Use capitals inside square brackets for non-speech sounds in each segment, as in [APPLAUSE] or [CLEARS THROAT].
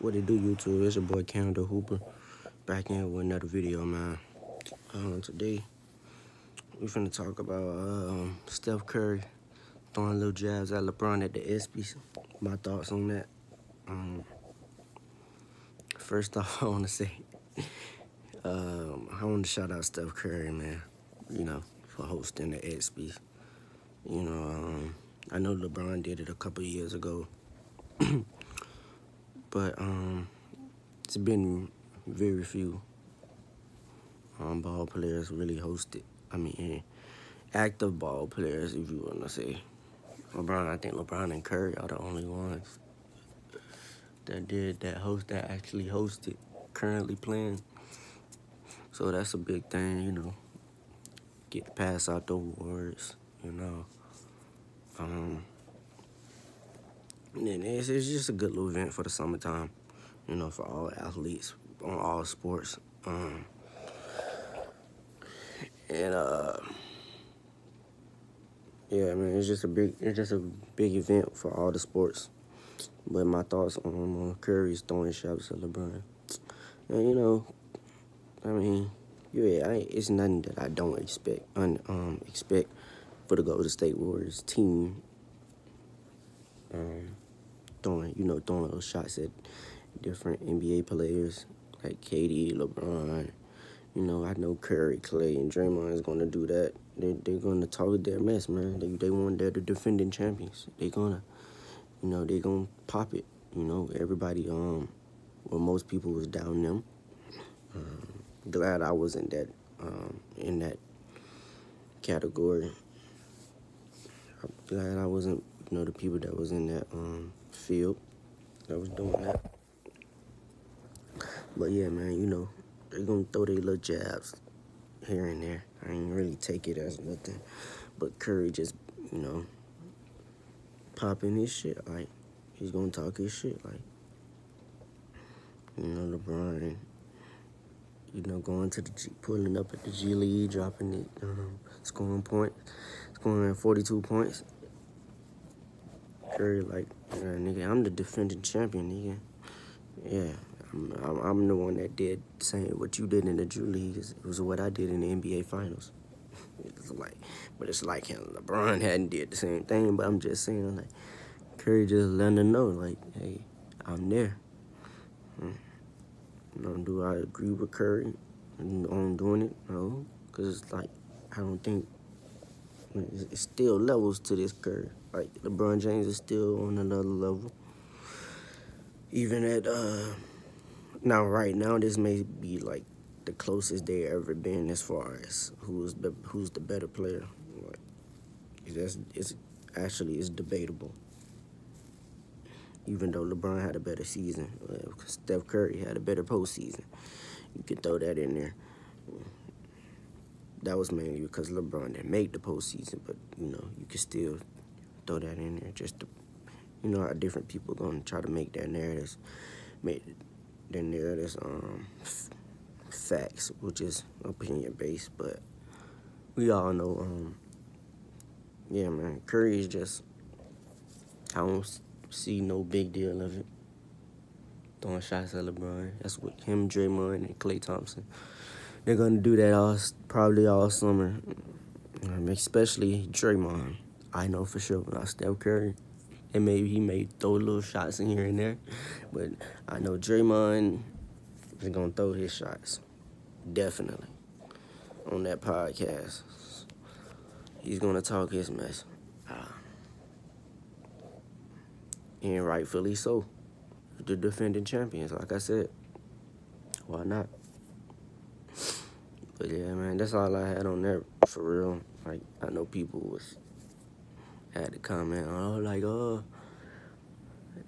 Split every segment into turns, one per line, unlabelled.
What it do, YouTube? It's your boy Camdahooper back in with another video, man. Um, today we're finna talk about um, Steph Curry throwing little jabs at LeBron at the ESPYS. My thoughts on that. Um, first [LAUGHS] off, I want to say um, I want to shout out Steph Curry, man. You know, for hosting the ESPYS. You know, um, I know LeBron did it a couple years ago. [CLEARS THROAT] but um, it's been very few um, ball players really hosted. I mean, active ball players, if you want to say. LeBron, I think LeBron and Curry are the only ones that did that host that actually hosted, currently playing. So that's a big thing, you know. Get pass out the awards, you know. Um, and it's, it's just a good little event for the summertime, you know, for all athletes on all sports. Um, and uh, yeah, I mean, it's just a big, it's just a big event for all the sports. But my thoughts on uh, Curry's throwing shots at LeBron, and you know, I mean, yeah, I, it's nothing that I don't expect, un, um, expect for the Golden State Warriors team. Um, throwing, you know, throwing those shots at different NBA players like KD, LeBron. You know, I know Curry, Klay, and Draymond is going to do that. They, they're going to talk their mess, man. They, they want, they're the defending champions. They're going to, you know, they're going to pop it. You know, everybody, um, well, most people was down them. Um, glad I wasn't that, um, in that category. I'm glad I wasn't, know, the people that was in that, um, field that was doing that. But yeah, man, you know, they're gonna throw their little jabs here and there. I ain't really take it as nothing. But Curry just, you know, popping his shit. Like, he's gonna talk his shit. Like, you know, LeBron, you know, going to the G, pulling up at the G League, dropping it, um, scoring points, scoring 42 points. Curry, like, yeah, nigga, I'm the defending champion, nigga. Yeah, I'm, I'm, I'm, the one that did saying what you did in the Drew League. It was what I did in the NBA Finals. [LAUGHS] It's like, but it's like him. LeBron hadn't did the same thing. But I'm just saying, like, Curry just letting them know, like, hey, I'm there. Hmm. Do I agree with Curry on doing it? No, because it's like I don't think it's still levels to this curve. Like LeBron James is still on another level. Even at uh now right now this may be like the closest they ever been as far as who's the who's the better player. Like that's it's actually it's debatable. Even though LeBron had a better season, uh, Steph Curry had a better postseason. You can throw that in there that was mainly because LeBron didn't make the postseason, but you know you can still throw that in there just to, you know how different people gonna try to make their narratives, make their narratives um facts, which is opinion based, but we all know um yeah man Curry is just I don't see no big deal of it. Throwing shots at LeBron. That's what him, Draymond, and Klay Thompson they're gonna do that all probably all summer, um, especially Draymond. I know for sure. Not Steph Curry, and maybe he may throw little shots in here and there, but I know Draymond is gonna throw his shots, definitely, on that podcast. He's gonna talk his mess, uh, and rightfully so. The defending champions, like I said, why not? But yeah, man, that's all I had on there for real. Like I know people was had to comment, oh, like, oh,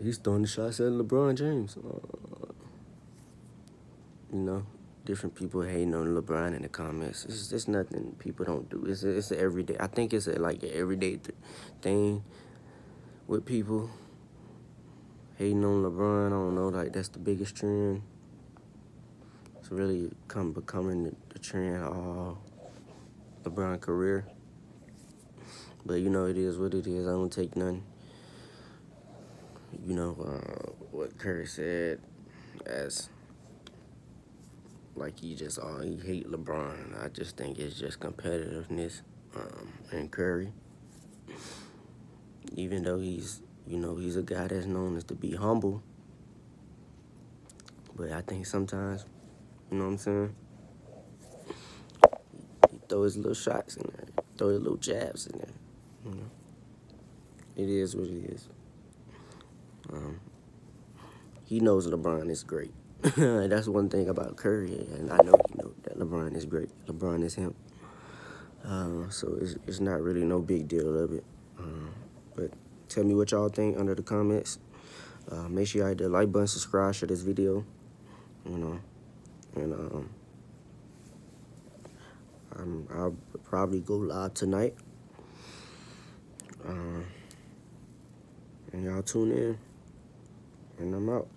he's throwing the shots at LeBron James. Uh, you know, different people hating on LeBron in the comments. It's just nothing people don't do. It's a, it's a everyday. I think it's a, like an everyday th thing with people hating on LeBron. I don't know, like that's the biggest trend really come becoming the trend all LeBron career. But you know, it is what it is. I don't take none. You know, uh, what Curry said as like he just oh he hate LeBron. I just think it's just competitiveness um, and Curry. Even though he's you know he's a guy that's known as to be humble, but I think sometimes you know what I'm saying. He throw his little shots in there, throw his little jabs in there. You know, it is what it is. Um, he knows LeBron is great. [LAUGHS] That's one thing about Curry, and I know he knows that LeBron is great. LeBron is him. Uh, so it's, it's not really no big deal of it. Uh, but tell me what y'all think under the comments. Uh, make sure y'all hit the like button, subscribe, share this video. You know, and um, I'm, I'll probably go live tonight. Uh, and y'all tune in, and I'm out.